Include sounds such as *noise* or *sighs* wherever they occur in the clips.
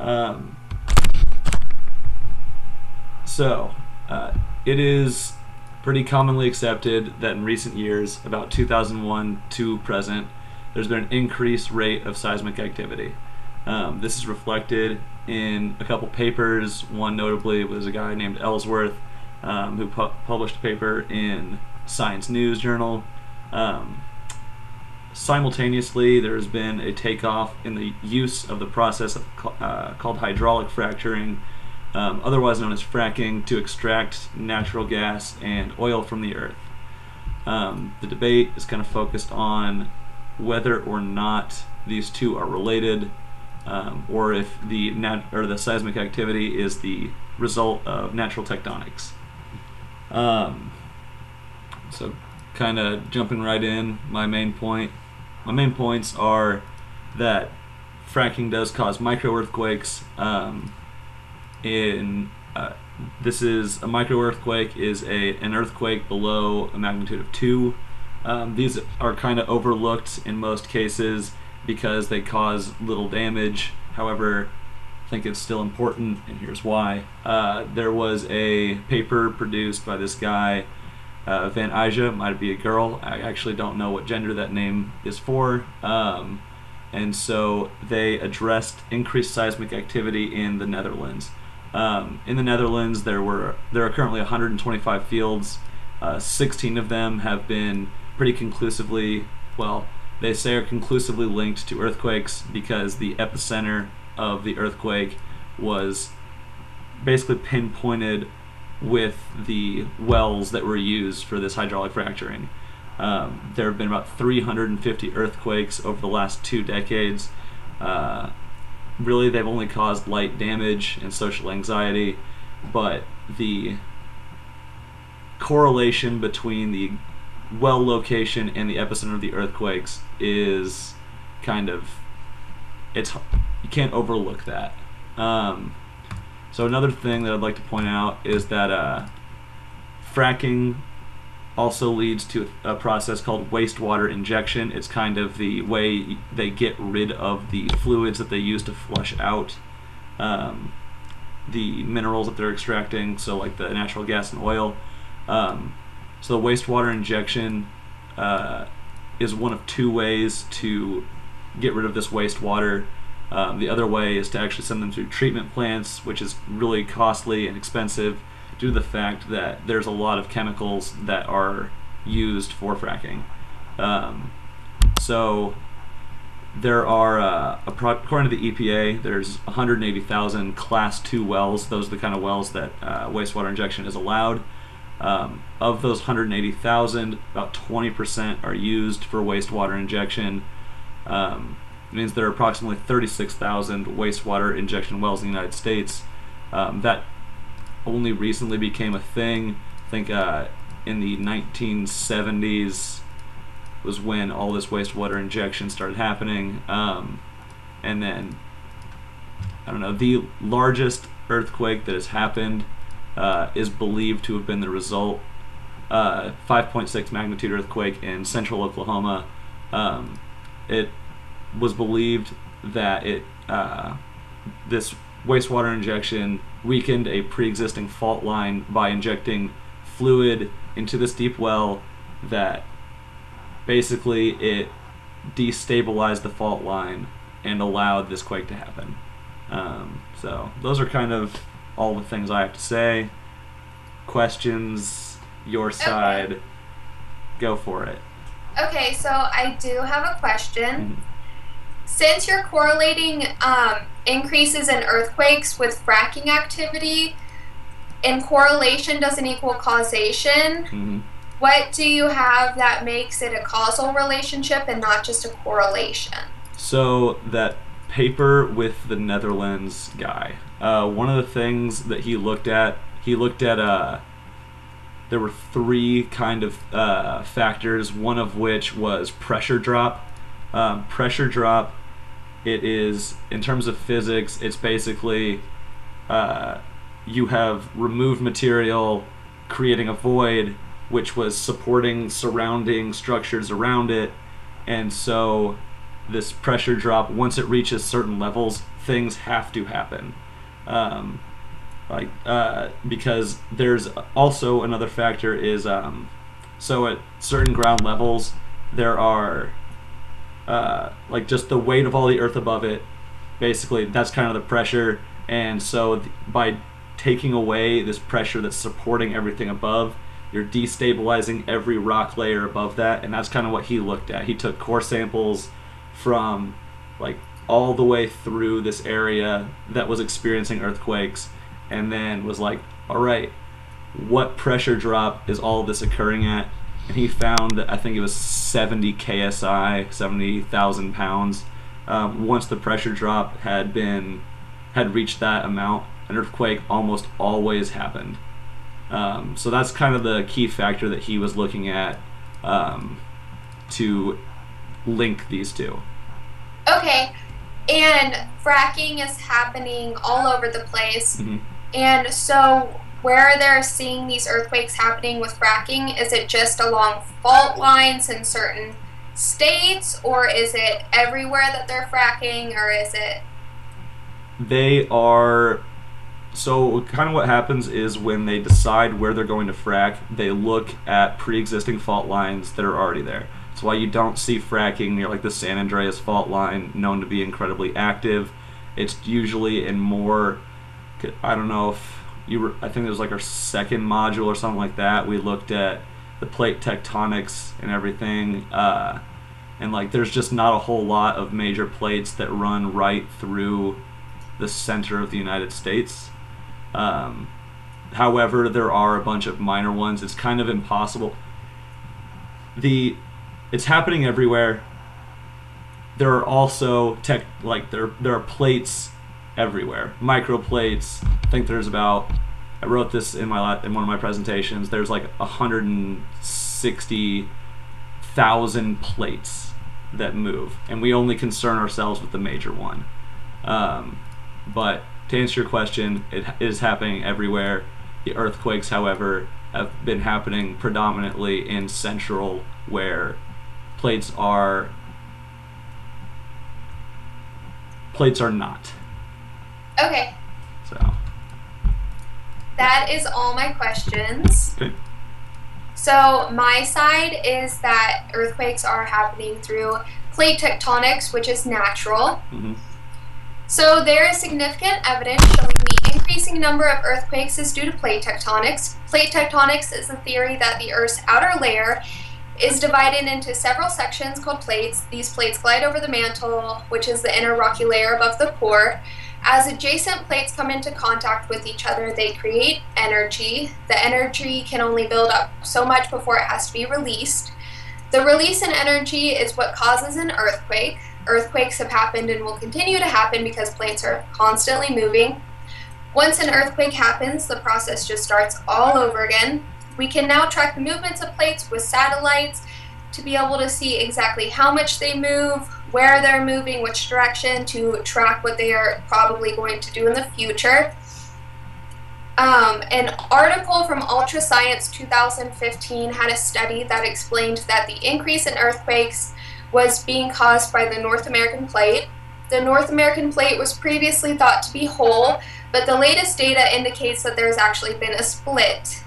Um, so, uh, it is pretty commonly accepted that in recent years, about 2001 to present, there's been an increased rate of seismic activity. Um, this is reflected in a couple papers. One notably was a guy named Ellsworth um, who pu- published a paper in Science News Journal. Um, simultaneously, there has been a takeoff in the use of the process of, uh, called hydraulic fracturing, um, otherwise known as fracking, to extract natural gas and oil from the earth. Um, the debate is kind of focused on whether or not these two are related, um, or if the nat- or the seismic activity is the result of natural tectonics. Um, so, kind of jumping right in, my main point. My main points are that fracking does cause micro earthquakes. Um, in uh, this is a micro earthquake is a an earthquake below a magnitude of two. Um, these are kind of overlooked in most cases because they cause little damage. However, I think it's still important, and here's why. Uh, there was a paper produced by this guy, uh, Van Aja, might be a girl. I actually don't know what gender that name is for. Um, and so they addressed increased seismic activity in the Netherlands. Um, in the Netherlands, there were there are currently 125 fields. Uh, 16 of them have been pretty conclusively, well, they say are conclusively linked to earthquakes because the epicenter of the earthquake was basically pinpointed with the wells that were used for this hydraulic fracturing. Um, there have been about 350 earthquakes over the last two decades. Uh, really, they've only caused light damage and social anxiety, but the correlation between the well location and the epicenter of the earthquakes is kind of it's you can't overlook that. Um, so another thing that I'd like to point out is that uh, fracking also leads to a process called wastewater injection. It's kind of the way they get rid of the fluids that they use to flush out um, the minerals that they're extracting, so like the natural gas and oil. Um, so the wastewater injection uh, is one of two ways to get rid of this wastewater. Um, the other way is to actually send them through treatment plants, which is really costly and expensive due to the fact that there's a lot of chemicals that are used for fracking. Um, so there are, uh, according to the EPA, there's 180,000 Class 2 wells. Those are the kind of wells that uh, wastewater injection is allowed. Um, of those 180,000, about 20% are used for wastewater injection. Um, it means there are approximately 36,000 wastewater injection wells in the United States. Um, that only recently became a thing. I think uh, in the 1970s was when all this wastewater injection started happening. Um, and then, I don't know, the largest earthquake that has happened uh, is believed to have been the result. Uh, 5.6 magnitude earthquake in central Oklahoma. Um, it was believed that it uh, this wastewater injection weakened a pre-existing fault line by injecting fluid into this deep well that basically it destabilized the fault line and allowed this quake to happen. Um, so those are kind of all the things I have to say. Questions, your side, Okay. go for it. Okay, so I do have a question. Mhm. Since you're correlating um, increases in earthquakes with fracking activity, and correlation doesn't equal causation, Mhm. what do you have that makes it a causal relationship and not just a correlation? So that paper with the Netherlands guy, uh, one of the things that he looked at, he looked at uh, there were three kind of uh, factors. One of which was pressure drop. Um, pressure drop. It is in terms of physics. It's basically uh, you have removed material, creating a void, which was supporting surrounding structures around it, and so this pressure drop once it reaches certain levels, things have to happen. Um, like uh, because there's also another factor is um, so at certain ground levels there are uh, like just the weight of all the earth above it basically that's kind of the pressure. And so th- by taking away this pressure that's supporting everything above you're destabilizing every rock layer above that. And that's kind of what he looked at. He took core samples from like all the way through this area that was experiencing earthquakes and then was like all right what pressure drop is all this occurring at and he found that i think it was 70 ksi 70000 pounds um, once the pressure drop had been had reached that amount an earthquake almost always happened um, so that's kind of the key factor that he was looking at um, to link these two. Okay, and fracking is happening all over the place. Mhm. And so, where are they're seeing these earthquakes happening with fracking, is it just along fault lines in certain states, or is it everywhere that they're fracking, or is it. They are. So, kind of what happens is when they decide where they're going to frack, they look at pre existing fault lines that are already there. That's why you don't see fracking near like the San Andreas fault line, known to be incredibly active. It's usually in more. I don't know if you were. I think it was like our second module or something like that. We looked at the plate tectonics and everything. Uh, and like, there's just not a whole lot of major plates that run right through the center of the United States. Um, however, there are a bunch of minor ones. It's kind of impossible. The it's happening everywhere. There are also tech like there there are plates everywhere, Microplates. I think there's about I wrote this in my in one of my presentations. There's like 160,000 plates that move, and we only concern ourselves with the major one. Um, but to answer your question, it is happening everywhere. The earthquakes, however, have been happening predominantly in central, where plates are plates are not. Okay, So that is all my questions. okay. So, my side is that earthquakes are happening through plate tectonics, which is natural. hmm So there is significant evidence showing the increasing number of earthquakes is due to plate tectonics. Plate tectonics is the theory that the Earth's outer layer is divided into several sections called plates. These plates glide over the mantle, which is the inner rocky layer above the core. As adjacent plates come into contact with each other, they create energy. The energy can only build up so much before it has to be released. The release in energy is what causes an earthquake. Earthquakes have happened and will continue to happen because plates are constantly moving. Once an earthquake happens, the process just starts all over again. We can now track the movements of plates with satellites to be able to see exactly how much they move, where they're moving, which direction, to track what they are probably going to do in the future. Um, an article from Ultra Science 2015 had a study that explained that the increase in earthquakes was being caused by the North American plate. The North American plate was previously thought to be whole, but the latest data indicates that there's actually been a split.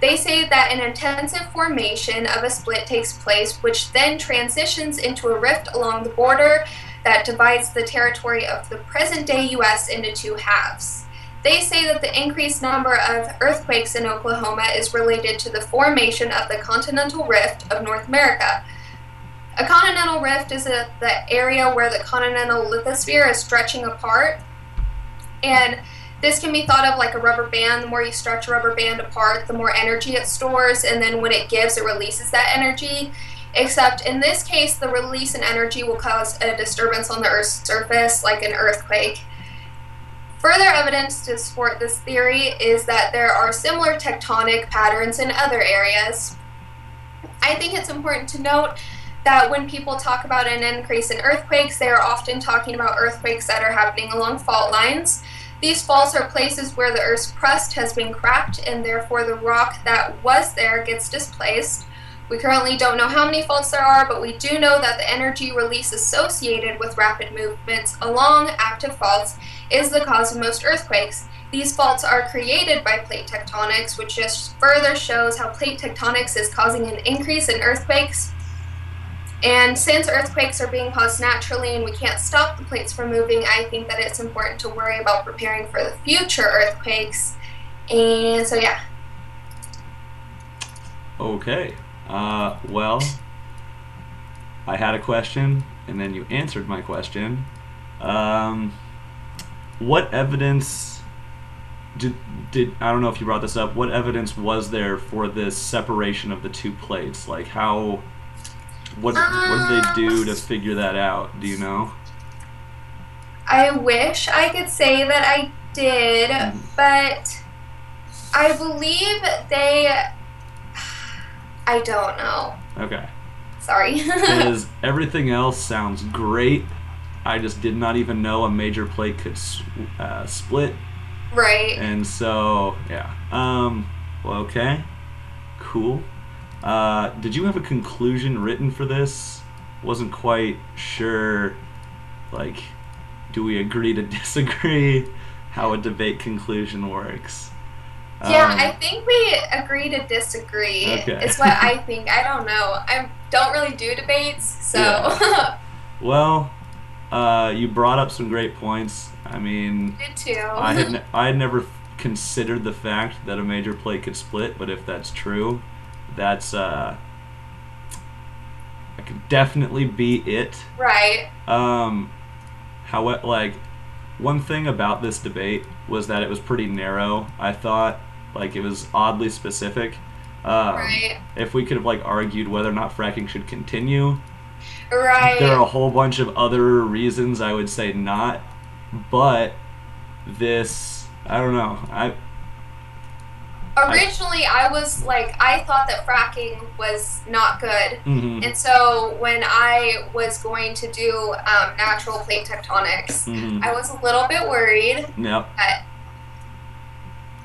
They say that an intensive formation of a split takes place, which then transitions into a rift along the border that divides the territory of the present day US into two halves. They say that the increased number of earthquakes in Oklahoma is related to the formation of the continental rift of North America. A continental rift is a, the area where the continental lithosphere is stretching apart, and this can be thought of like a rubber band. The more you stretch a rubber band apart, the more energy it stores, and then when it gives, it releases that energy. Except in this case, the release in energy will cause a disturbance on the Earth's surface, like an earthquake. Further evidence to support this theory is that there are similar tectonic patterns in other areas. I think it's important to note that when people talk about an increase in earthquakes, they are often talking about earthquakes that are happening along fault lines. These faults are places where the Earth's crust has been cracked and therefore the rock that was there gets displaced. We currently don't know how many faults there are, but we do know that the energy release associated with rapid movements along active faults is the cause of most earthquakes. These faults are created by plate tectonics, which just further shows how plate tectonics is causing an increase in earthquakes. And since earthquakes are being caused naturally and we can't stop the plates from moving, I think that it's important to worry about preparing for the future earthquakes. And so, yeah. Okay. Uh, well, I had a question, and then you answered my question. Um, what evidence did did I don't know if you brought this up? What evidence was there for this separation of the two plates? Like how? What what did they do to figure that out? Do you know? I wish I could say that I did, Mhm. but I believe they. *sighs* I don't know. Okay. Sorry. *laughs* Because everything else sounds great. I just did not even know a major plate could uh, split right. And so, yeah. Um, well, okay. Cool. Uh, did you have a conclusion written for this? Wasn't quite sure, like, do we agree to *laughs* disagree? How a debate conclusion works. Yeah, Um, I think we agree to disagree. Okay. Is what I *laughs* think. I don't know. I don't really do debates, so Yeah. *laughs* Well, uh, you brought up some great points. I mean, did too. I had I had never considered the fact that a major plate could split, but if that's true, that's uh, that could definitely be it. right. Um, how like one thing about this debate was that it was pretty narrow. I thought like it was oddly specific. Um, Right. If we could have like argued whether or not fracking should continue, Right. there are a whole bunch of other reasons I would say not, but this I don't know. I Originally, I was like, I thought that fracking was not good. mhm, And so when I was going to do um, natural plate tectonics, mhm. I was a little bit worried. Yep. But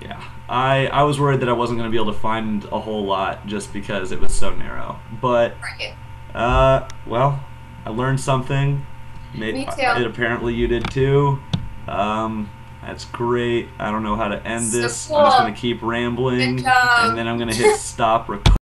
Yeah. I I was worried that I wasn't going to be able to find a whole lot just because it was so narrow. But right. uh well, I learned something. May- Me too. It apparently you did too. Um that's great. I don't know how to end this. I'm just going to keep rambling and then I'm going to hit stop record. *laughs*